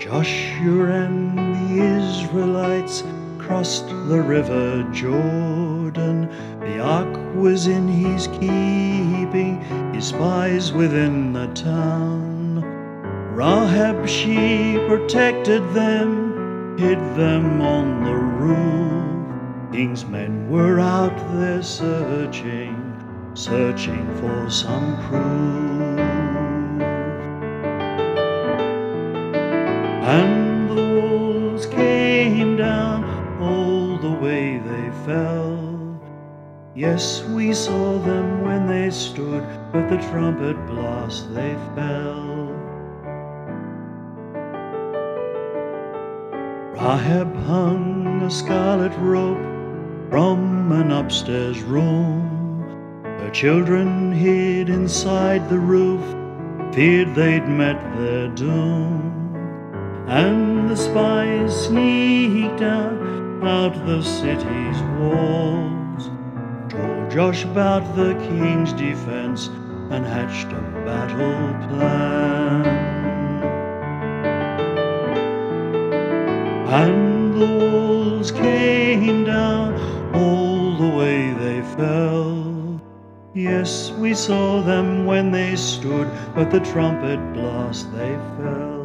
Joshua and the Israelites crossed the river Jordan. The ark was in his keeping, his spies within the town. Rahab, she protected them, hid them on the roof. King's men were out there searching, searching for some proof. And the walls came down all the way they fell. Yes, we saw them when they stood, but the trumpet blast they fell. Rahab hung a scarlet rope from an upstairs room. Her children hid inside the roof, feared they'd met their doom. And the spies sneaked out, out the city's walls, told Josh about the king's defense, and hatched a battle plan. And the walls came down all the way they fell. Yes, we saw them when they stood, but the trumpet blast they fell.